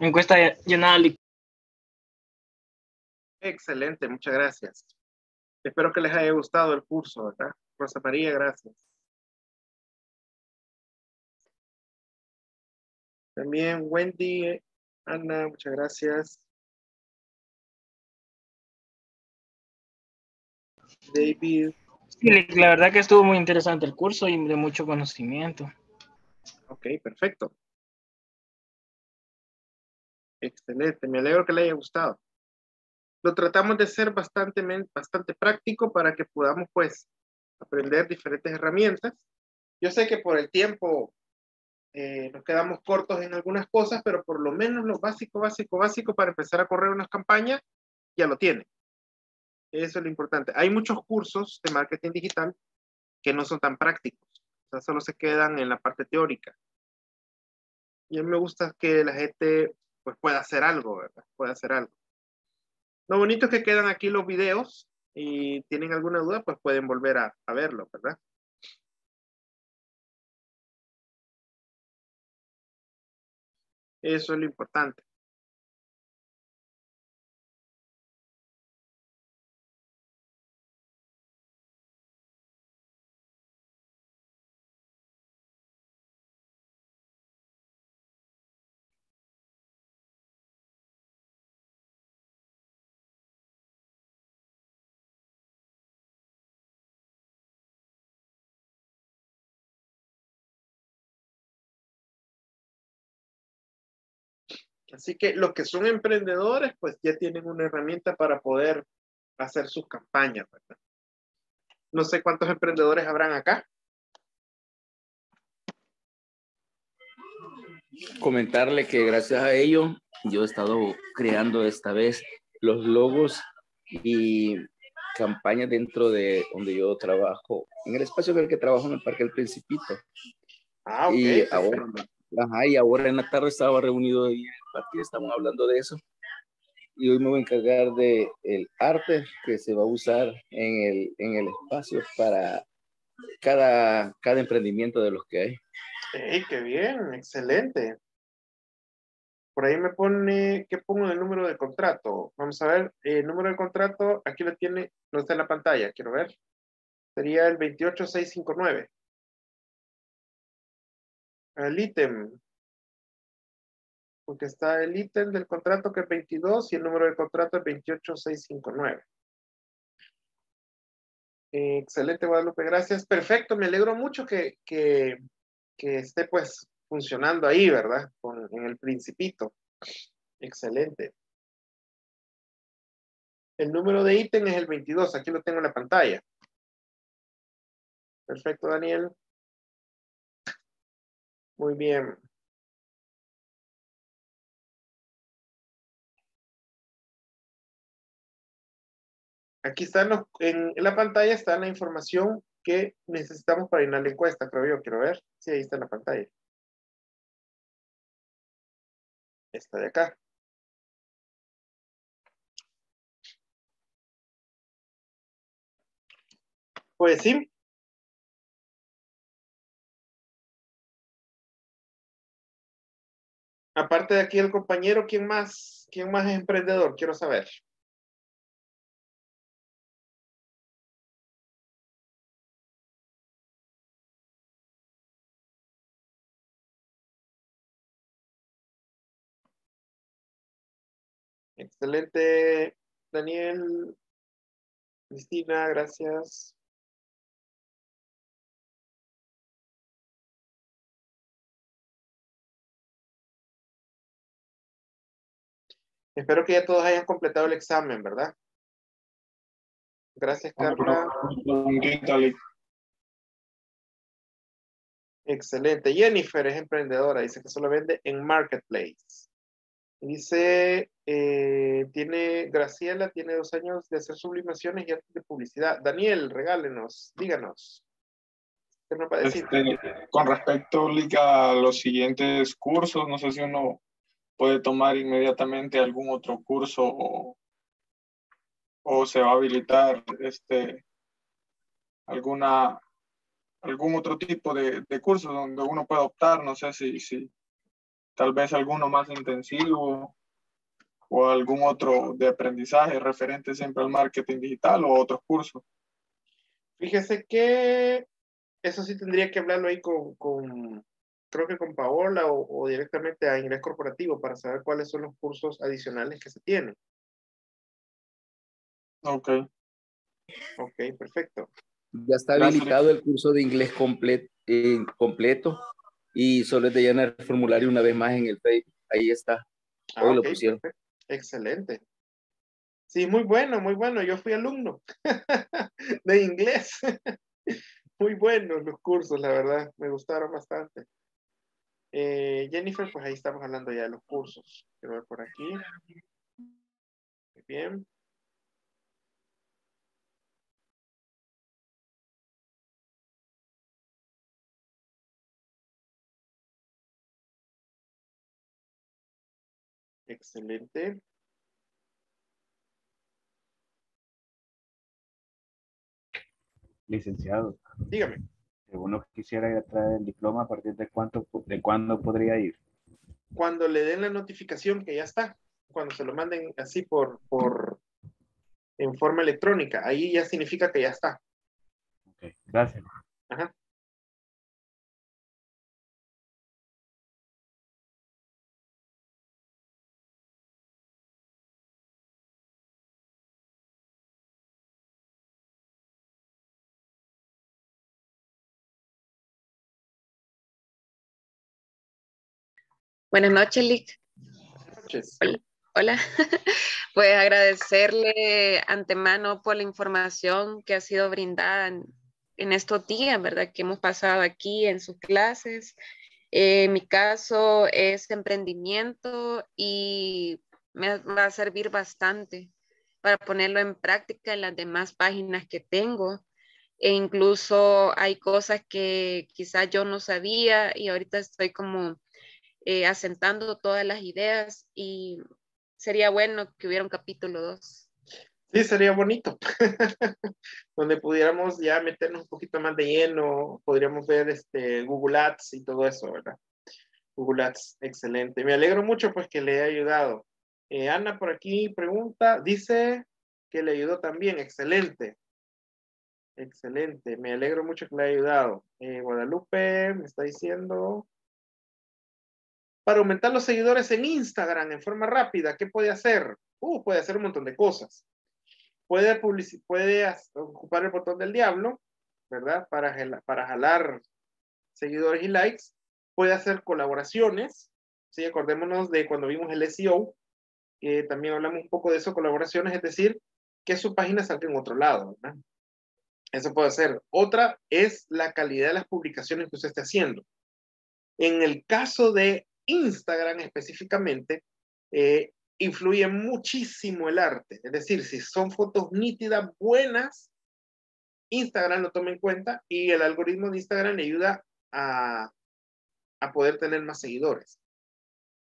Encuesta llenada. Excelente, muchas gracias. Espero que les haya gustado el curso, ¿verdad? Rosa María, gracias. También Wendy, Ana, muchas gracias. David. Sí, la verdad que estuvo muy interesante el curso y de mucho conocimiento. Ok, perfecto. Excelente, me alegro que le haya gustado. Lo tratamos de ser bastante, bastante práctico para que podamos pues aprender diferentes herramientas. Yo sé que por el tiempo eh, nos quedamos cortos en algunas cosas, pero por lo menos lo básico, básico, básico para empezar a correr unas campañas, ya lo tiene. Eso es lo importante. Hay muchos cursos de marketing digital que no son tan prácticos, o solo se quedan en la parte teórica. Y a mí me gusta que la gente pues puede hacer algo, ¿verdad? Puede hacer algo. Lo bonito es que quedan aquí los videos y tienen alguna duda, pues pueden volver a, a verlo, ¿verdad? Eso es lo importante. Así que los que son emprendedores, pues ya tienen una herramienta para poder hacer sus campañas, ¿verdad? No sé cuántos emprendedores habrán acá. Comentarle que gracias a ello yo he estado creando esta vez los logos y campañas dentro de donde yo trabajo, en el espacio en el que trabajo en el Parque del Principito. Ah, ok. Y ahora, ajá, y ahora en la tarde estaba reunido ahí parque, estamos hablando de eso. Y hoy me voy a encargar de el arte que se va a usar en el, en el espacio para cada, cada emprendimiento de los que hay. ¡Ey, qué bien! Excelente. Por ahí me pone, ¿qué pongo el número de contrato? Vamos a ver, el número de contrato, aquí lo tiene, no está en la pantalla, quiero ver. Sería el 28659. El ítem. Porque está el ítem del contrato que es 22 y el número de contrato es 28659. Eh, excelente, Guadalupe, gracias. Perfecto, me alegro mucho que, que, que esté pues funcionando ahí, ¿verdad? Con, en el principito. Excelente. El número de ítem es el 22, aquí lo tengo en la pantalla. Perfecto, Daniel. Muy bien. Aquí están los, en, la pantalla está la información que necesitamos para llenar la encuesta, creo yo. Quiero ver. Sí, ahí está en la pantalla. Esta de acá. Pues sí. Aparte de aquí el compañero, ¿quién más? ¿Quién más es emprendedor? Quiero saber. Excelente, Daniel. Cristina, gracias. Espero que ya todos hayan completado el examen, ¿verdad? Gracias, Carla. Excelente. Jennifer es emprendedora, dice que solo vende en Marketplace. Dice, eh, tiene, Graciela tiene dos años de hacer sublimaciones y artes de publicidad. Daniel, regálenos, díganos. ¿Qué va? Este, con respecto a los siguientes cursos, no sé si uno puede tomar inmediatamente algún otro curso o, o se va a habilitar este, alguna, algún otro tipo de, de curso donde uno pueda optar, no sé si, si tal vez alguno más intensivo o algún otro de aprendizaje referente siempre al marketing digital o otros cursos. Fíjese que eso sí tendría que hablarlo ahí con, con creo que con Paola o, o, directamente a Inglés Corporativo para saber cuáles son los cursos adicionales que se tienen. Ok. Ok, perfecto. Ya está habilitado el curso de inglés completo, eh, completo y solo es de llenar el formulario una vez más en el Facebook. Ahí está. Hoy ah, lo pusieron. Perfecto. Excelente. Sí, muy bueno, muy bueno. Yo fui alumno <laughs> de inglés. <laughs> muy buenos los cursos, la verdad. Me gustaron bastante. Eh, Jennifer, pues ahí estamos hablando ya de los cursos. Quiero ver por aquí. Muy bien. Excelente. Licenciado, Dígame. si uno quisiera ir a traer el diploma, ¿a partir de cuánto, de cuándo podría ir? Cuando le den la notificación que ya está, cuando se lo manden así por, por en forma electrónica, ahí ya significa que ya está. Ok, gracias. Ajá. Buenas noches, Lick. noches. Hola. <laughs> Pues agradecerle antemano por la información que ha sido brindada en, estos días, ¿verdad? Que hemos pasado aquí en sus clases. en mi caso es emprendimiento y me va a servir bastante para ponerlo en práctica en las demás páginas que tengo. E incluso hay cosas que quizás yo no sabía y ahorita estoy como eh, asentando todas las ideas y sería bueno que hubiera un capítulo 2. Sí, sería bonito, <laughs> donde pudiéramos ya meternos un poquito más de lleno, podríamos ver este Google Ads y todo eso, ¿verdad? Google Ads, excelente. Me alegro mucho pues que le haya ayudado. Eh, Ana por aquí pregunta, dice que le ayudó también, excelente. Excelente, me alegro mucho que le haya ayudado. Eh, Guadalupe me está diciendo, para aumentar los seguidores en Instagram en forma rápida, ¿qué puede hacer? Uh, puede hacer un montón de cosas. Puede, puede ocupar el botón del diablo, ¿verdad? Para, para jalar seguidores y likes. Puede hacer colaboraciones. Sí, acordémonos de cuando vimos el SEO, que también hablamos un poco de eso, colaboraciones, es decir, que su página salga en otro lado, ¿verdad? Eso puede ser. Otra es la calidad de las publicaciones que usted esté haciendo. En el caso de Instagram específicamente, eh, influye muchísimo el arte. Es decir, si son fotos nítidas, buenas, Instagram lo toma en cuenta y el algoritmo de Instagram le ayuda a, a poder tener más seguidores.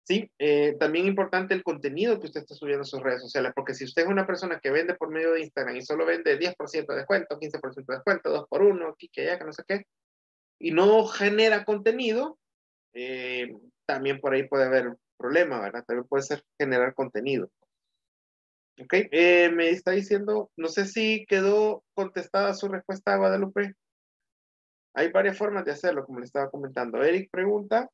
Sí, eh, también importante el contenido que usted está subiendo a sus redes sociales, porque si usted es una persona que vende por medio de Instagram y solo vende 10% de descuento, 15% de descuento, 2 por 1, que ya, que no sé qué, y no genera contenido, eh, también por ahí puede haber problema, ¿verdad? También puede ser generar contenido. Ok, eh, me está diciendo, no sé si quedó contestada su respuesta, Guadalupe. Hay varias formas de hacerlo, como le estaba comentando. Eric pregunta,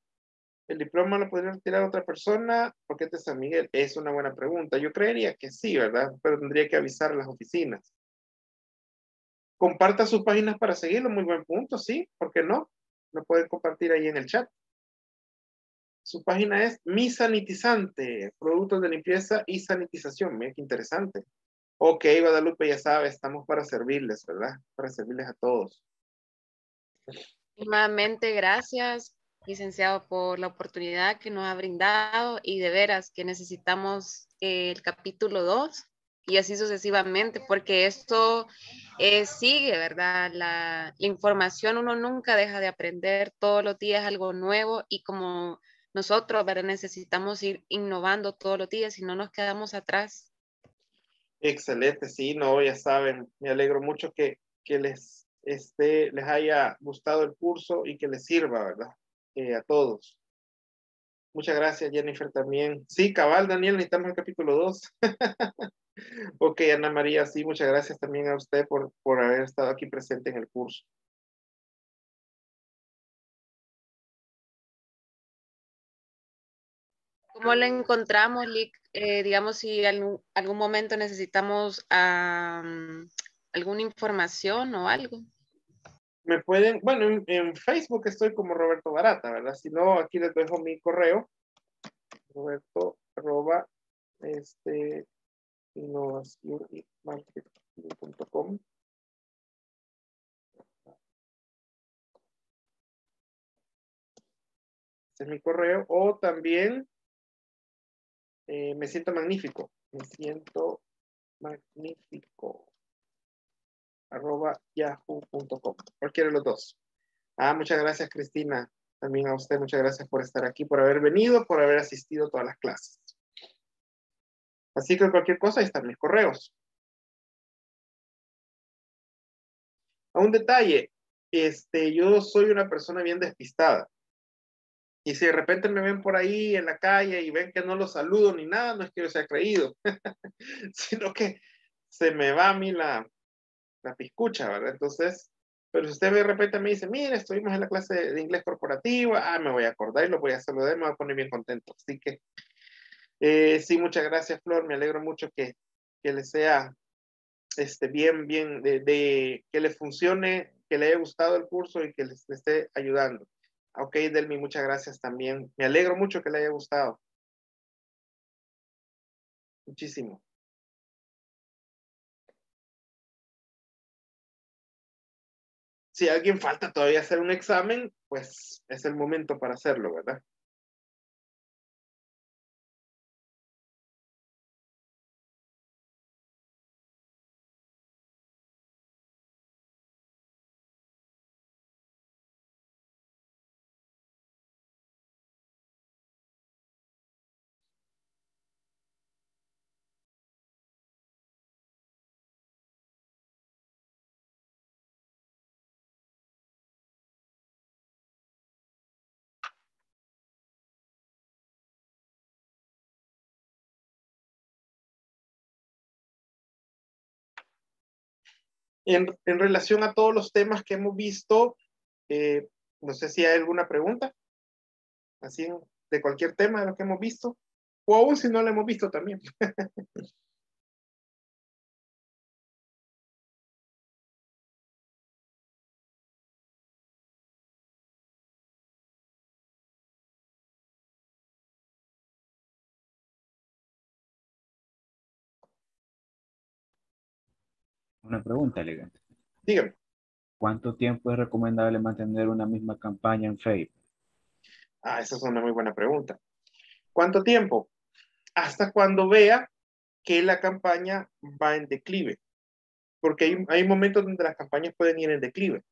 ¿el diploma lo podría retirar otra persona? ¿Por qué te San Miguel? Es una buena pregunta. Yo creería que sí, ¿verdad? Pero tendría que avisar a las oficinas. Comparta sus páginas para seguirlo, muy buen punto, sí, ¿por qué no? Lo pueden compartir ahí en el chat. Su página es Mi Sanitizante, productos de limpieza y sanitización. Mira qué interesante. Ok, Guadalupe, ya sabe, estamos para servirles, ¿verdad? Para servirles a todos. Nuevamente, gracias, licenciado, por la oportunidad que nos ha brindado y de veras que necesitamos el capítulo 2 y así sucesivamente, porque esto eh, sigue, ¿verdad? La, la, información uno nunca deja de aprender, todos los días algo nuevo y como nosotros necesitamos ir innovando todos los días y no nos quedamos atrás. Excelente, sí, no, ya saben, me alegro mucho que, que les, este, les haya gustado el curso y que les sirva, ¿verdad? Eh, a todos. Muchas gracias, Jennifer, también. Sí, cabal, Daniel, necesitamos el capítulo 2. <laughs> ok, Ana María, sí, muchas gracias también a usted por, por haber estado aquí presente en el curso. ¿Cómo lo encontramos, Lick? Eh, digamos, si en algún, momento necesitamos alguna información o algo. Me pueden, bueno, en, Facebook estoy como Roberto Barata, ¿verdad? Si no, aquí les dejo mi correo. Roberto este innovación.com. Ese es mi correo. O también eh, me siento magnífico. Me siento magnífico. Arroba yahoo.com. Cualquiera de los dos. Ah, muchas gracias, Cristina. También a usted, muchas gracias por estar aquí, por haber venido, por haber asistido a todas las clases. Así que cualquier cosa, ahí están mis correos. A un detalle, este, yo soy una persona bien despistada. Y si de repente me ven por ahí en la calle y ven que no los saludo ni nada, no es que yo sea creído, <laughs> sino que se me va a mí la, la piscucha, ¿verdad? Entonces, pero si usted de repente me dice, mire, estuvimos en la clase de inglés corporativo, ah, me voy a acordar y lo voy a saludar, me voy a poner bien contento. Así que, eh, sí, muchas gracias, Flor, me alegro mucho que, que le sea este, bien, bien, de, que le funcione, que le haya gustado el curso y que les esté ayudando. Ok, Delmi, muchas gracias también. Me alegro mucho que le haya gustado. Muchísimo. Si alguien falta todavía hacer un examen, pues es el momento para hacerlo, ¿verdad? En, relación a todos los temas que hemos visto, eh, no sé si hay alguna pregunta, así de cualquier tema de lo que hemos visto, o aún si no lo hemos visto también. <laughs> Una pregunta, elegante. Dígame. ¿Cuánto tiempo es recomendable mantener una misma campaña en Facebook? Ah, esa es una muy buena pregunta. ¿Cuánto tiempo? Hasta cuando vea que la campaña va en declive. Porque hay, hay momentos donde las campañas pueden ir en declive.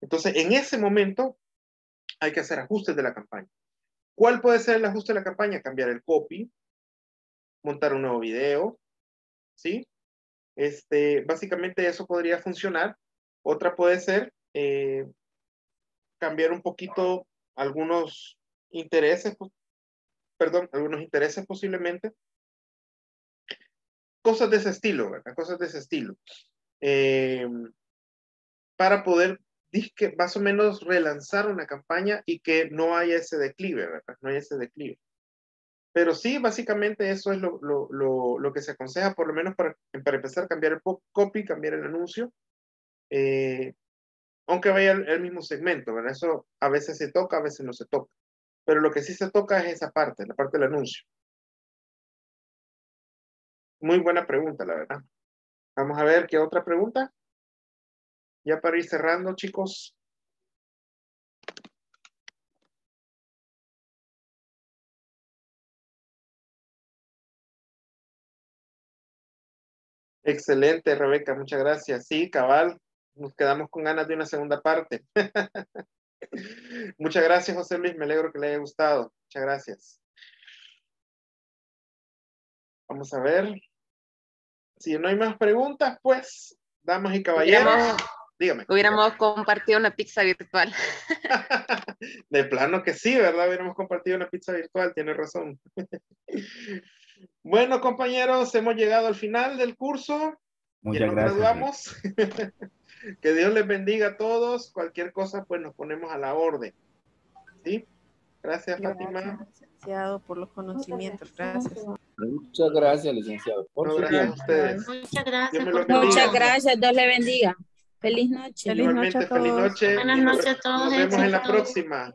Entonces, en ese momento hay que hacer ajustes de la campaña. ¿Cuál puede ser el ajuste de la campaña? Cambiar el copy, montar un nuevo video, ¿sí? Este, básicamente eso podría funcionar. Otra puede ser eh, cambiar un poquito algunos intereses, perdón, algunos intereses posiblemente. Cosas de ese estilo, ¿verdad? Cosas de ese estilo. Eh, para poder disque, más o menos relanzar una campaña y que no haya ese declive, ¿verdad? No haya ese declive. Pero sí, básicamente eso es lo, lo, lo, lo, que se aconseja, por lo menos para, para empezar cambiar el copy, cambiar el anuncio, eh, aunque vaya el, el, mismo segmento, ¿verdad? Eso a veces se toca, a veces no se toca. Pero lo que sí se toca es esa parte, la parte del anuncio. Muy buena pregunta, la verdad. Vamos a ver qué otra pregunta. Ya para ir cerrando, chicos. Excelente, Rebeca, muchas gracias. Sí, cabal, nos quedamos con ganas de una segunda parte. <laughs> muchas gracias, José Luis, me alegro que le haya gustado. Muchas gracias. Vamos a ver. Si no hay más preguntas, pues, damas y caballeros, Hubiéramos, dígame. hubiéramos compartido una pizza virtual. <laughs> De plano que sí, ¿verdad? Hubiéramos compartido una pizza virtual, tiene razón. Bueno, compañeros, hemos llegado al final del curso. Muchas Ya nos gracias. graduamos. <laughs> que Dios les bendiga a todos. Cualquier cosa, pues nos ponemos a la orden. ¿Sí? Gracias, Fátima. Gracias, licenciado, por los conocimientos. Gracias. Muchas gracias, licenciado. Por No, su gracias a ustedes. Muchas gracias. Muchas gracias, Dios le bendiga. Feliz noche. Feliz noche a feliz todos. noche. Buenas noches a todos, Nos vemos en la próxima.